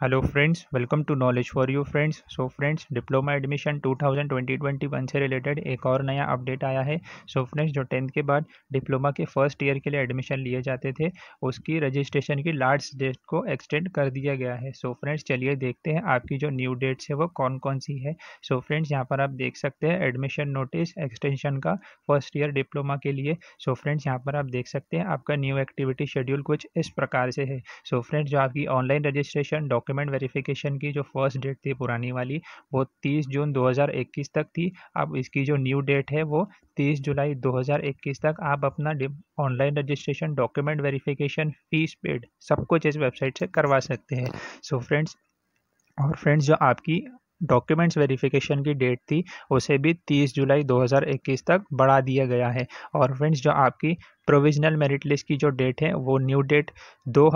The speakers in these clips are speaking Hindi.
Hello friends welcome to knowledge for you friends so friends diploma admission 2020-21 से रिलेटेड एक और नया अपडेट आया है। सो so फ्रेंड्स जो टेंथ के बाद डिप्लोमा के फ़र्स्ट ईयर के लिए एडमिशन लिए जाते थे, उसकी रजिस्ट्रेशन की लास्ट डेट को एक्सटेंड कर दिया गया है। सो फ्रेंड्स चलिए देखते हैं आपकी जो न्यू डेट्स है, वो कौन कौन सी है। सो so फ्रेंड्स यहाँ पर आप देख सकते हैं एडमिशन नोटिस एक्सटेंशन का फ़र्स्ट ईयर डिप्लोमा के लिए। सो so फ्रेंड्स यहाँ पर आप देख सकते हैं आपका न्यू एक्टिविटी शेड्यूल कुछ इस प्रकार से है। सो so फ्रेंड्स जो आपकी ऑनलाइन रजिस्ट्रेशन डॉक्यूमेंट वेरिफिकेशन की जो फ़र्स्ट डेट थी पुरानी वाली, वो 30 जून 2021 तक थी। अब इसकी जो न्यू डेट है, वो 30 जुलाई 2021 तक। आप अपना online registration document verification fees paid सब कुछ इस वेबसाइट से करवा सकते हैं। सो फ्रेंड्स और फ्रेंड्स जो आपकी डॉक्यूमेंट्स वेरिफिकेशन की डेट थी, उसे भी 30 जुलाई 2021 तक बढ़ा दिया गया है। और फ्रेंड्स जो आपकी प्रोविजनल मेरिट लिस्ट की जो डेट है, वो न्यू डेट दो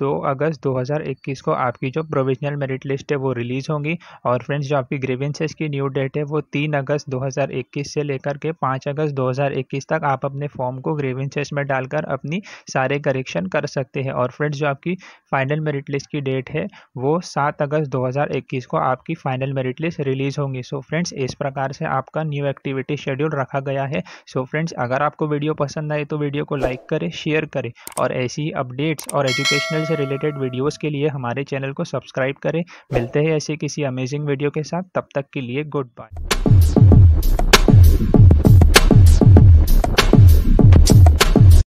दो अगस्त 2021 को आपकी जो प्रोविजनल मेरिट लिस्ट है, वो रिलीज़ होंगी। और फ्रेंड्स जो आपकी ग्रेवेंसेस की न्यू डेट है, वो तीन अगस्त 2021 से लेकर के पाँच अगस्त 2021 तक आप अपने फॉर्म को ग्रेवेंसेस में डालकर अपनी सारे करेक्शन कर सकते हैं। और फ्रेंड्स जो आपकी फाइनल मेरिट लिस्ट की डेट है, वो सात अगस्त दो हज़ार इक्कीस को आपकी फाइनल मेरिट लिस्ट रिलीज़ होंगी। सो फ्रेंड्स इस प्रकार से आपका न्यू एक्टिविटी शेड्यूल रखा गया है। सो फ्रेंड्स अगर आपको वीडियो पसंद आए तो वीडियो वीडियो को लाइक करें, शेयर करें और ऐसी अपडेट्स और एजुकेशनल से रिलेटेड वीडियोज़ के लिए हमारे चैनल को सब्सक्राइब करें। मिलते हैं ऐसे किसी अमेजिंग वीडियो के साथ। तब तक के लिए गुड बाय